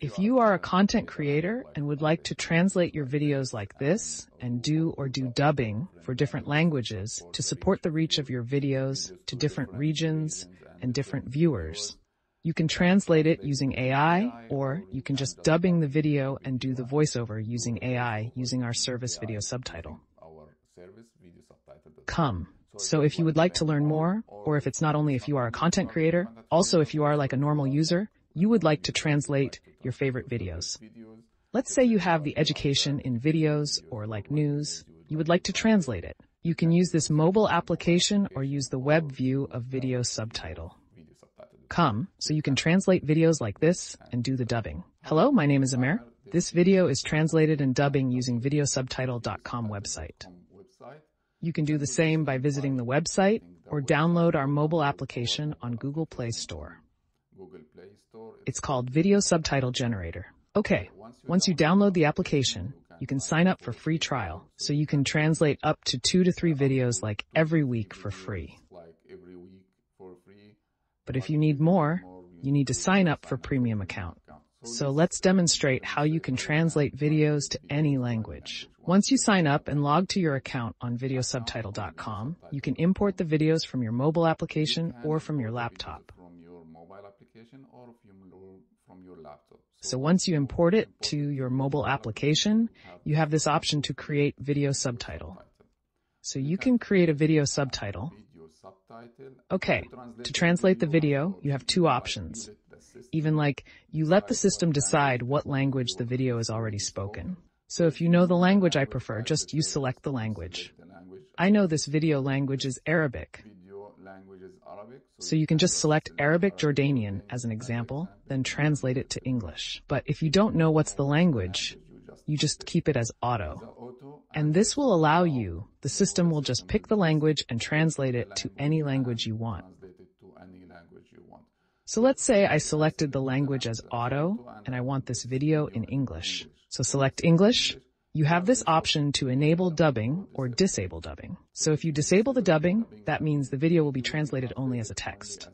If you are a content creator and would like to translate your videos like this and do or do dubbing for different languages to support the reach of your videos to different regions and different viewers, you can translate it using AI or you can just dubbing the video and do the voiceover using AI using our service video subtitle. Come. So if you would like to learn more, or if it's not only if you are a content creator, also if you are like a normal user, you would like to translate your favorite videos. Let's say you have the education in videos or like news, you would like to translate it. You can use this mobile application or use the web view of video subtitle. Come, so you can translate videos like this and do the dubbing. Hello, my name is Amer. This video is translated and dubbing using videosubtitle.com website. You can do the same by visiting the website or download our mobile application on Google Play Store. It's called Video Subtitle Generator. Okay, once you download the application, you can sign up for free trial, so you can translate up to two to three videos like every week for free. But if you need more, you need to sign up for premium account. So let's demonstrate how you can translate videos to any language. Once you sign up and log to your account on videosubtitle.com, you can import the videos from your mobile application or from your laptop. So once you import it to your mobile application, you have this option to create video subtitle. So you can create a video subtitle. Okay, to translate the video, you have two options. Even like, you let the system decide what language the video is already spoken. So if you know the language I prefer, just you select the language. I know this video language is Arabic. So you can just select uh, Arabic uh, Jordanian as an example, then translate it to English. But if you don't know what's the language, you just keep it as auto. And this will allow you, the system will just pick the language and translate it to any language you want. So let's say I selected the language as auto and I want this video in English. So select English. You have this option to enable dubbing or disable dubbing. So if you disable the dubbing, that means the video will be translated only as a text.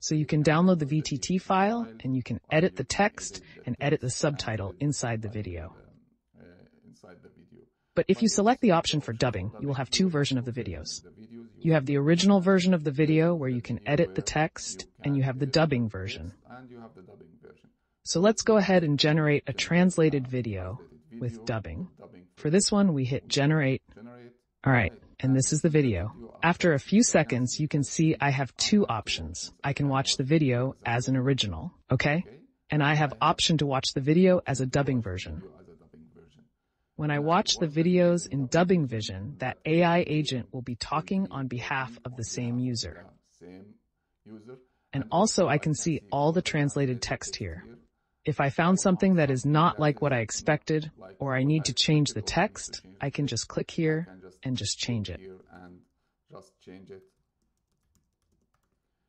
So you can download the VTT file and you can edit the text and edit the subtitle inside the video. But if you select the option for dubbing, you will have two versions of the videos. You have the original version of the video where you can edit the text, and you have the dubbing version. So let's go ahead and generate a translated video with dubbing. For this one, we hit generate. Alright, and this is the video. After a few seconds, you can see I have two options. I can watch the video as an original, okay? And I have option to watch the video as a dubbing version. When I watch the videos in dubbing vision, that AI agent will be talking on behalf of the same user. And also I can see all the translated text here. If I found something that is not like what I expected, or I need to change the text, I can just click here and just change it.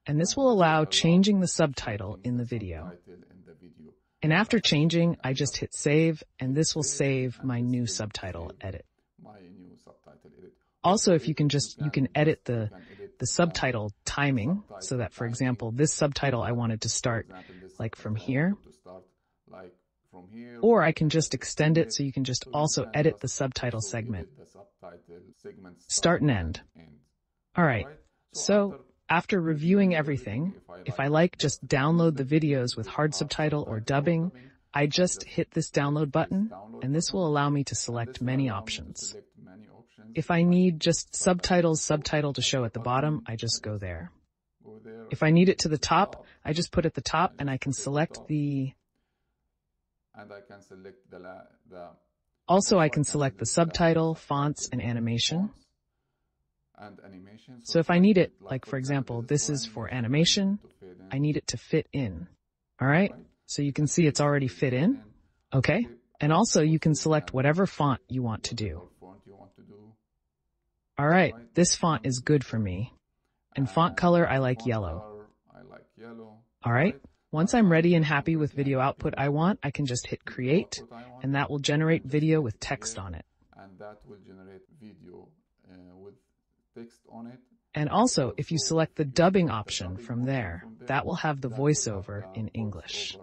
And this will allow changing the subtitle in the video. And after changing, I just hit save and this will save my new subtitle edit. Also, if you can just, you can edit the, the subtitle timing so that, for example, this subtitle I wanted to start like from here. Or I can just extend it so you can just also edit the subtitle segment. Start and end. Alright, so after reviewing everything, if I like just download the videos with hard subtitle or dubbing, I just hit this download button and this will allow me to select many options. If I need just subtitles, subtitle to show at the bottom, I just go there. If I need it to the top, I just put at the top and I can select the also I can select the subtitle, fonts, and animation. So if I need it, like for example, this is for animation, I need it to fit in. Alright? So you can see it's already fit in. Okay? And also you can select whatever font you want to do. Alright, this font is good for me. And font color, I like yellow. Alright? Once I'm ready and happy with video output I want, I can just hit create, and that will generate video with text on it. And that will generate video uh, with text on it. And also, if you select the dubbing option from there, that will have the voiceover in English.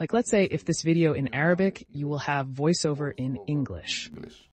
Like let's say if this video in Arabic, you will have voiceover in English. English.